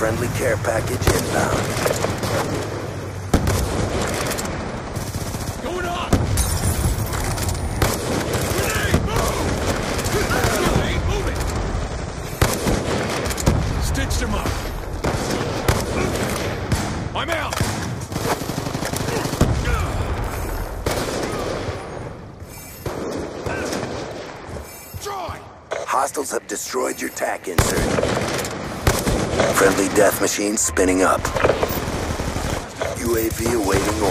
Friendly care package inbound. Going on! Grenade, move! Grenade, moving! Stitched him up. I'm out! Hostiles have destroyed your tac insert. Friendly death machine spinning up. UAV awaiting order.